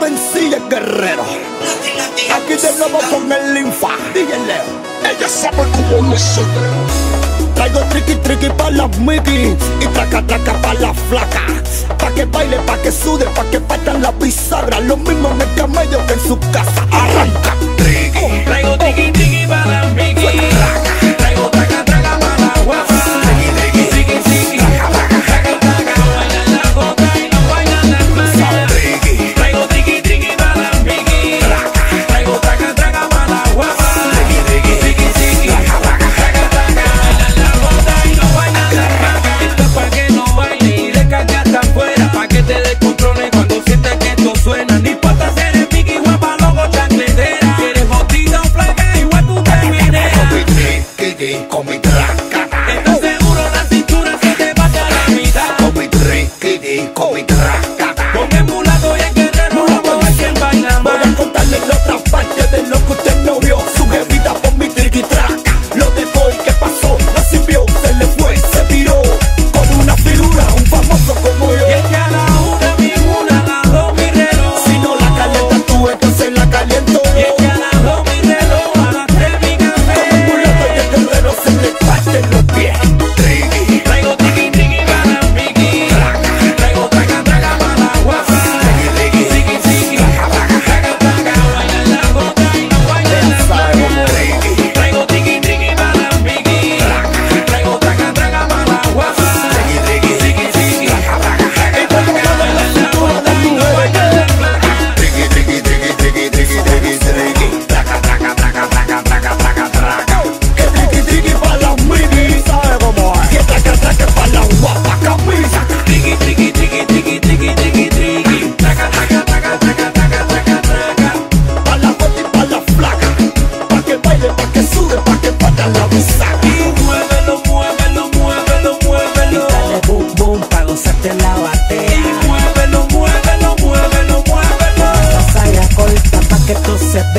vencilla, guerrero. Aquí de nuevo con el linfa. Díganle, ella sabe cómo lo soy. Traigo triqui triqui pa' las Mickey y traca traca pa' las flacas. Pa' que baile, pa' que sude, pa' que partan la pizarra. Lo mismo en el camello que en su casa. Arranca. Triqui. Oh, traigo triqui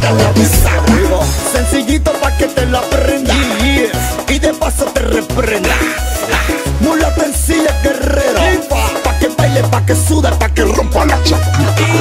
te la pisada. Sencillito pa' que te la prenda. Y de paso te reprenda. Mulata en silla guerrero. Pa' que baile, pa' que suda, pa' que rompa la chaqueta.